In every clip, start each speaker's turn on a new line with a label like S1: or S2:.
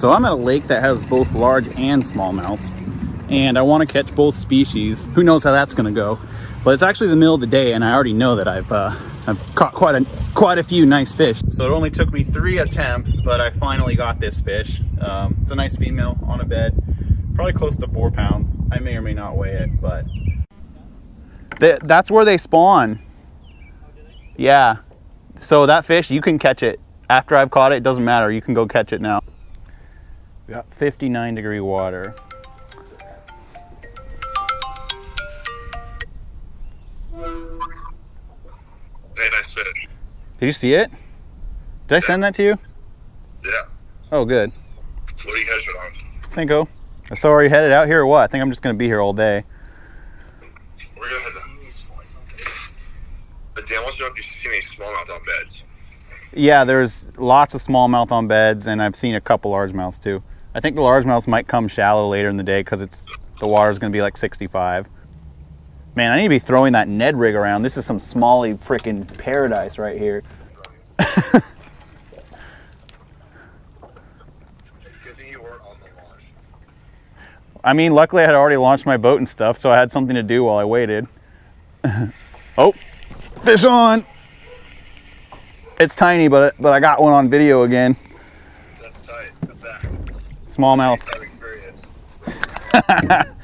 S1: So I'm at a lake that has both large and smallmouths and I want to catch both species. Who knows how that's going to go? But it's actually the middle of the day and I already know that I've uh, I've caught quite a quite a few nice fish. So it only took me three attempts, but I finally got this fish. Um, it's a nice female on a bed, probably close to four pounds. I may or may not weigh it, but that's where they spawn. Yeah. So that fish, you can catch it. After I've caught it, it doesn't matter. You can go catch it now. Got 59 degree water.
S2: Very nice fish.
S1: Did you see it? Did I send that to you?
S2: Yeah.
S1: Oh, good.
S2: What are you catching on?
S1: Senko. So are you headed out here or what? I think I'm just going to be here all day.
S2: We're going to head. But Dan wants to know if you've seen any smallmouth on beds.
S1: Yeah, there's lots of smallmouth on beds, and I've seen a couple largemouths too. I think the largemouths might come shallow later in the day because it's the water's going to be like 65. Man, I need to be throwing that Ned rig around. This is some smally freaking paradise right here. I mean, luckily I had already launched my boat and stuff, so I had something to do while I waited. oh, fish on! It's tiny, but but I got one on video again.
S2: That's tight.
S1: Smallmouth.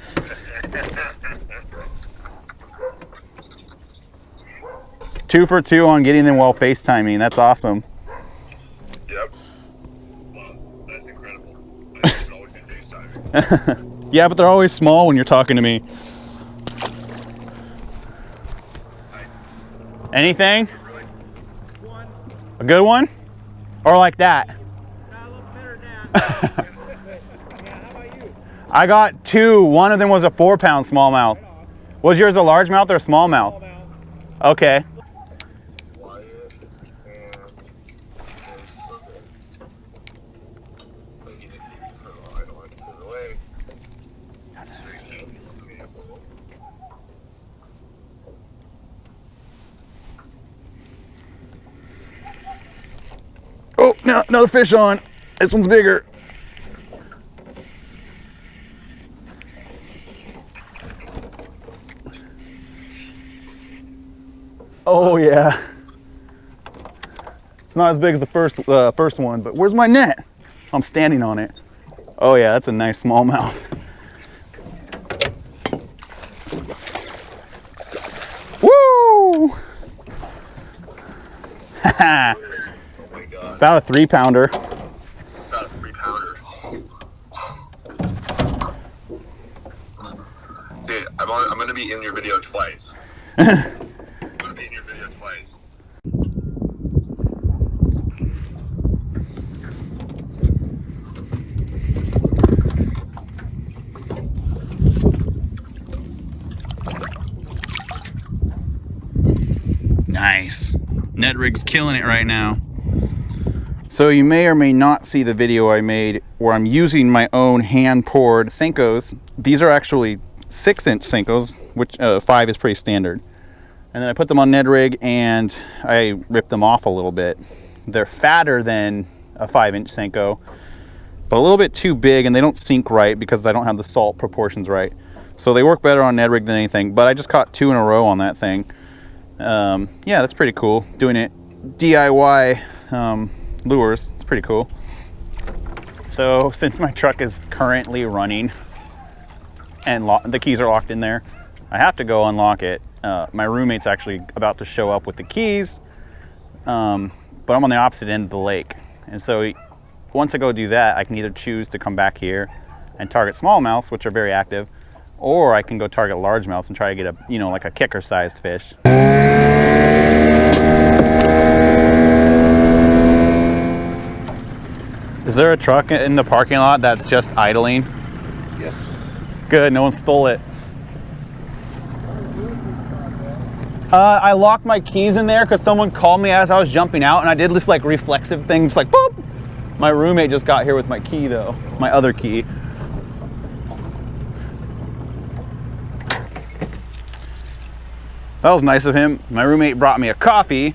S1: two for two on getting them while FaceTiming. That's awesome.
S2: Yep. that's incredible. FaceTiming.
S1: Yeah, but they're always small when you're talking to me. Anything? A good one? Or like that? I got two. One of them was a four pound smallmouth. Was yours a largemouth or a smallmouth? Okay. Oh, no, another fish on. This one's bigger. Oh yeah. It's not as big as the first uh, first one, but where's my net? I'm standing on it. Oh yeah, that's a nice smallmouth. Woo! About a three pounder.
S2: About a three pounder. See, I'm, on, I'm gonna be in your video twice. I'm gonna be in your video twice.
S1: Nice. Ned rig's killing it right now. So you may or may not see the video I made where I'm using my own hand poured Senkos. These are actually six inch Senkos, which uh, five is pretty standard. And then I put them on Ned rig and I ripped them off a little bit. They're fatter than a five inch Senko, but a little bit too big and they don't sink right because I don't have the salt proportions right. So they work better on Ned rig than anything, but I just caught two in a row on that thing. Um, yeah, that's pretty cool. Doing it DIY. Um, lures. It's pretty cool. So since my truck is currently running and the keys are locked in there, I have to go unlock it. Uh, my roommate's actually about to show up with the keys, um, but I'm on the opposite end of the lake. And so once I go do that, I can either choose to come back here and target smallmouths, which are very active, or I can go target largemouths and try to get a, you know, like a kicker sized fish. Is there a truck in the parking lot that's just idling?
S2: Yes.
S1: Good, no one stole it. Uh, I locked my keys in there because someone called me as I was jumping out and I did this like reflexive thing, just like boop. My roommate just got here with my key though, my other key. That was nice of him. My roommate brought me a coffee.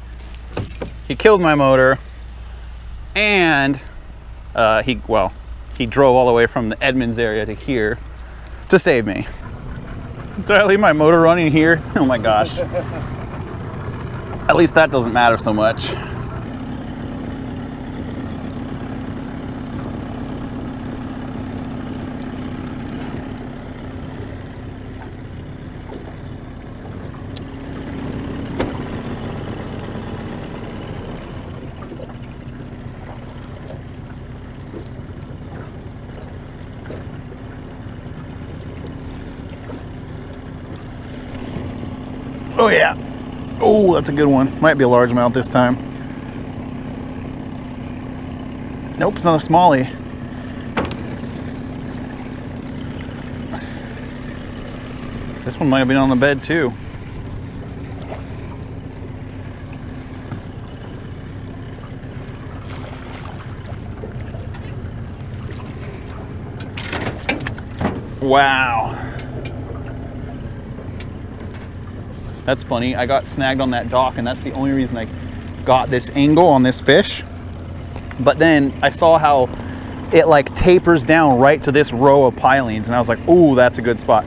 S1: He killed my motor and uh, he, well, he he drove all the way from the Edmonds area to here to save me. Did I leave my motor running here? Oh my gosh. At least that doesn't matter so much. That's a good one. Might be a largemouth this time. Nope, it's another smallie. This one might have been on the bed too. Wow. That's funny. I got snagged on that dock, and that's the only reason I got this angle on this fish. But then I saw how it like tapers down right to this row of pilings, and I was like, "Ooh, that's a good spot."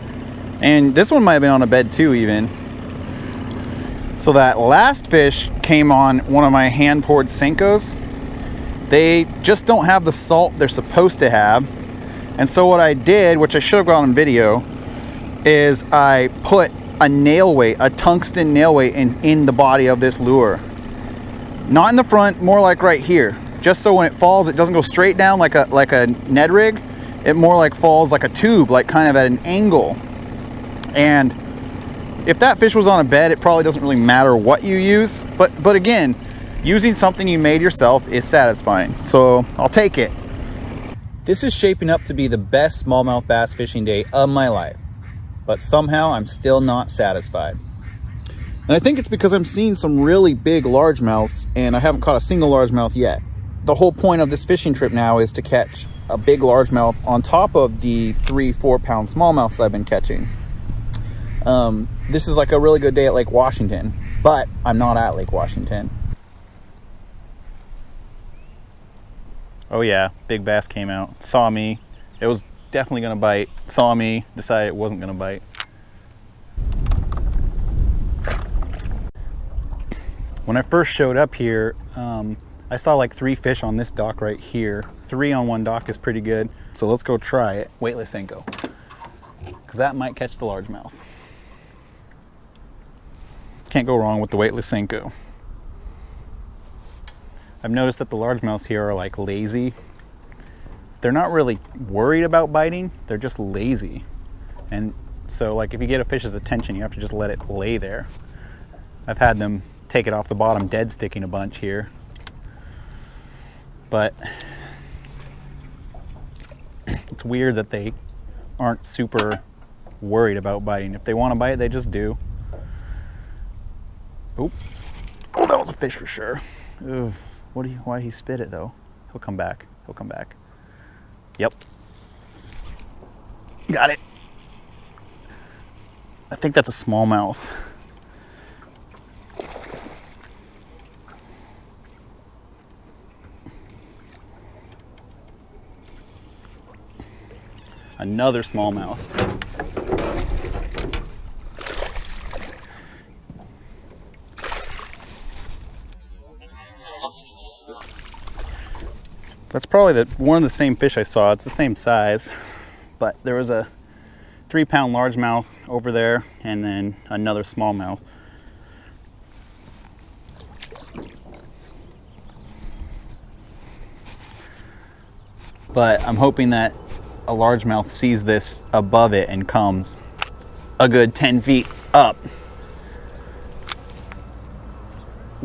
S1: And this one might have been on a bed too, even. So that last fish came on one of my hand poured Senkos. They just don't have the salt they're supposed to have. And so what I did, which I should have got on video, is I put a nail weight, a tungsten nail weight in, in the body of this lure. Not in the front, more like right here. Just so when it falls, it doesn't go straight down like a, like a Ned rig. It more like falls like a tube, like kind of at an angle. And if that fish was on a bed, it probably doesn't really matter what you use. But, but again, using something you made yourself is satisfying. So I'll take it. This is shaping up to be the best smallmouth bass fishing day of my life but somehow I'm still not satisfied. And I think it's because I'm seeing some really big largemouths and I haven't caught a single largemouth yet. The whole point of this fishing trip now is to catch a big largemouth on top of the three, four pound smallmouths that I've been catching. Um, this is like a really good day at Lake Washington, but I'm not at Lake Washington. Oh yeah, big bass came out, saw me. It was definitely gonna bite. Saw me, decided it wasn't gonna bite. When I first showed up here, um, I saw like three fish on this dock right here. Three on one dock is pretty good. So let's go try it. Weightless Senko. Because that might catch the largemouth. Can't go wrong with the weightless Senko. I've noticed that the largemouths here are like lazy they're not really worried about biting, they're just lazy. And so like if you get a fish's attention, you have to just let it lay there. I've had them take it off the bottom dead sticking a bunch here. But it's weird that they aren't super worried about biting. If they want to bite, they just do. Oh, oh, that was a fish for sure. Ugh. What do you, why he spit it though? He'll come back. He'll come back. Yep. Got it. I think that's a smallmouth. Another smallmouth. That's probably the, one of the same fish I saw. It's the same size, but there was a three pound largemouth over there and then another smallmouth. But I'm hoping that a largemouth sees this above it and comes a good 10 feet up.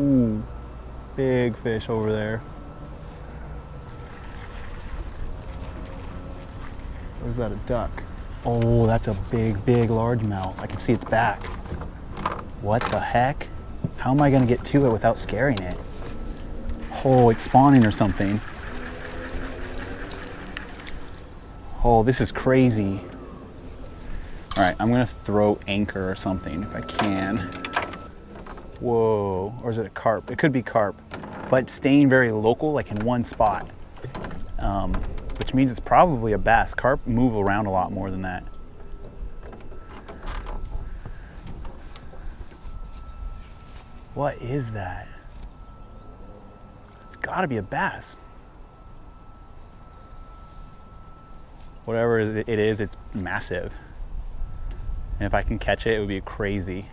S1: Ooh, big fish over there. Is that a duck? Oh, that's a big, big largemouth. I can see its back. What the heck? How am I gonna get to it without scaring it? Oh, it's spawning or something. Oh, this is crazy. All right, I'm gonna throw anchor or something if I can. Whoa, or is it a carp? It could be carp, but staying very local, like in one spot. Um, which means it's probably a bass. Carp move around a lot more than that. What is that? It's gotta be a bass. Whatever it is, it's massive. And if I can catch it, it would be crazy.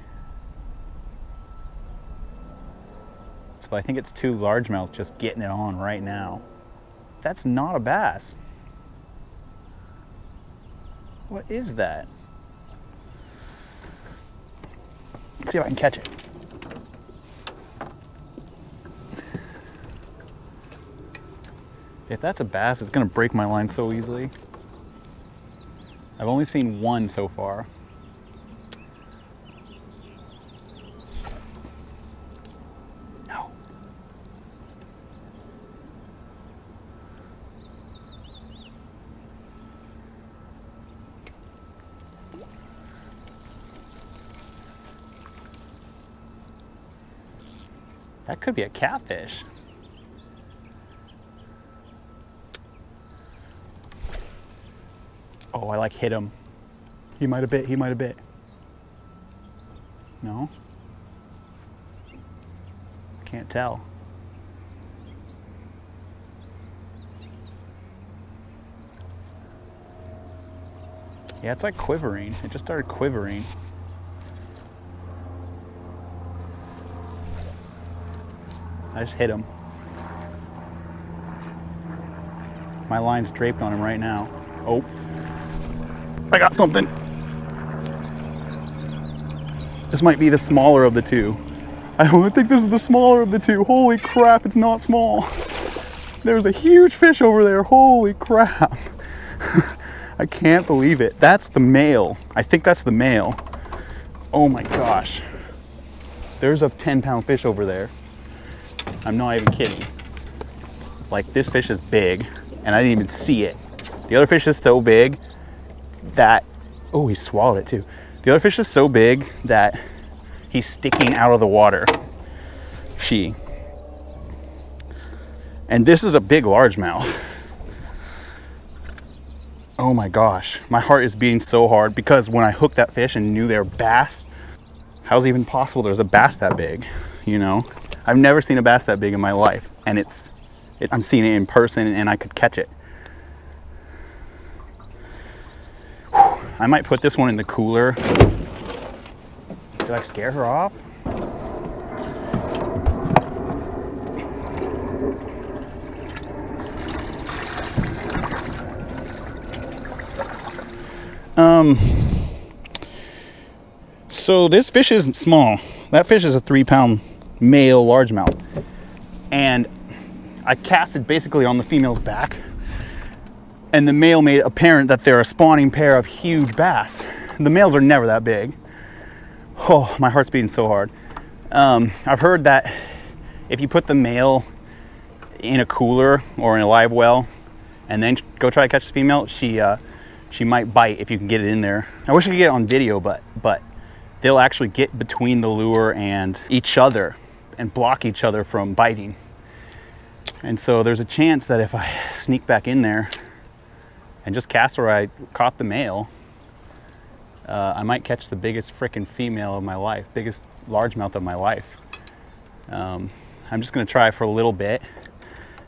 S1: So I think it's two largemouth just getting it on right now. That's not a bass. What is that? Let's see if I can catch it. If that's a bass, it's gonna break my line so easily. I've only seen one so far. No. That could be a catfish. Oh, I like hit him. He might have bit, he might have bit. No? Can't tell. Yeah, it's like quivering. It just started quivering. I just hit him. My line's draped on him right now. Oh. I got something. This might be the smaller of the two. I think this is the smaller of the two. Holy crap, it's not small. There's a huge fish over there. Holy crap. I can't believe it. That's the male. I think that's the male. Oh my gosh. There's a 10 pound fish over there. I'm not even kidding. Like this fish is big and I didn't even see it. The other fish is so big that, oh, he swallowed it too. The other fish is so big that he's sticking out of the water. She. And this is a big largemouth. Oh my gosh, my heart is beating so hard because when I hooked that fish and knew they were bass, how's it even possible there's a bass that big, you know? I've never seen a bass that big in my life and it's, it, I'm seeing it in person and I could catch it. Whew, I might put this one in the cooler. Did I scare her off? Um, so this fish isn't small. That fish is a three pound male largemouth. And I casted basically on the female's back. And the male made apparent that they're a spawning pair of huge bass. The males are never that big. Oh, my heart's beating so hard. Um, I've heard that if you put the male in a cooler or in a live well and then go try to catch the female, she uh, she might bite if you can get it in there. I wish I could get it on video, but but they'll actually get between the lure and each other and block each other from biting. And so there's a chance that if I sneak back in there and just cast where I caught the male, uh, I might catch the biggest freaking female of my life, biggest largemouth of my life. Um, I'm just gonna try for a little bit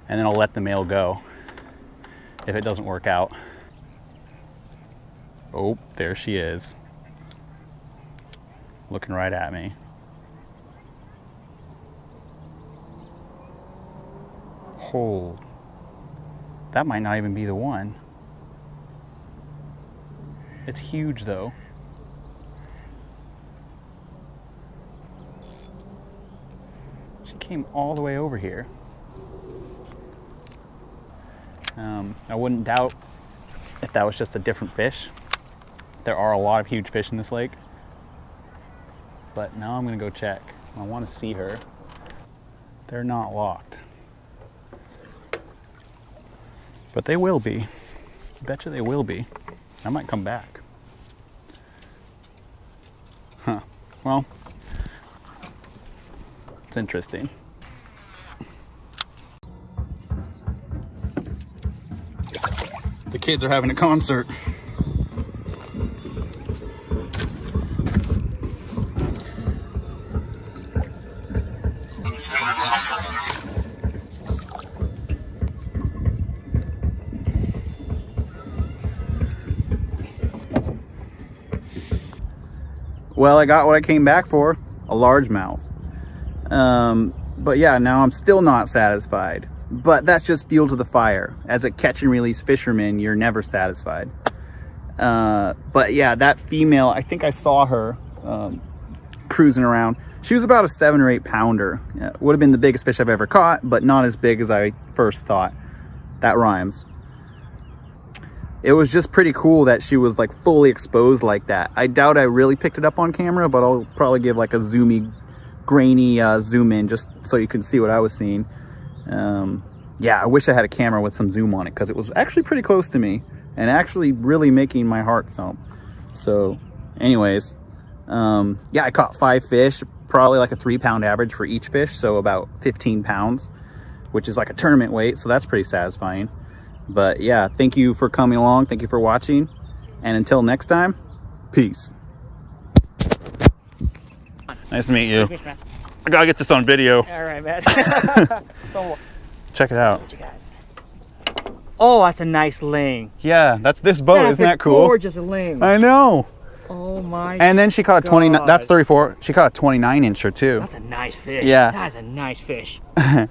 S1: and then I'll let the male go if it doesn't work out. Oh, there she is. Looking right at me. Hold. That might not even be the one. It's huge though. She came all the way over here. Um, I wouldn't doubt if that was just a different fish. There are a lot of huge fish in this lake. But now I'm gonna go check. I wanna see her. They're not locked. But they will be. Betcha they will be. I might come back. Huh. Well, it's interesting. The kids are having a concert. Well, I got what I came back for, a largemouth. Um, but yeah, now I'm still not satisfied. But that's just fuel to the fire. As a catch and release fisherman, you're never satisfied. Uh, but yeah, that female, I think I saw her um, cruising around. She was about a seven or eight pounder. Yeah, would have been the biggest fish I've ever caught, but not as big as I first thought. That rhymes it was just pretty cool that she was like fully exposed like that. I doubt I really picked it up on camera, but I'll probably give like a zoomy, grainy uh, zoom in just so you can see what I was seeing. Um, yeah, I wish I had a camera with some zoom on it because it was actually pretty close to me and actually really making my heart thump. So anyways, um, yeah, I caught five fish, probably like a three pound average for each fish. So about 15 pounds, which is like a tournament weight. So that's pretty satisfying. But yeah, thank you for coming along. Thank you for watching. And until next time, peace. Nice to meet you.
S3: Fish, man.
S1: I gotta get this on video.
S3: All right, man.
S1: Check it out.
S3: what you got? Oh, that's a nice ling.
S1: Yeah, that's this boat.
S3: That's
S1: Isn't that cool?
S3: Gorgeous ling.
S1: I know.
S3: oh my.
S1: And then she caught a 29. That's 34. She caught a 29 incher too.
S3: that's a nice fish.
S1: Yeah.
S3: That's a nice fish.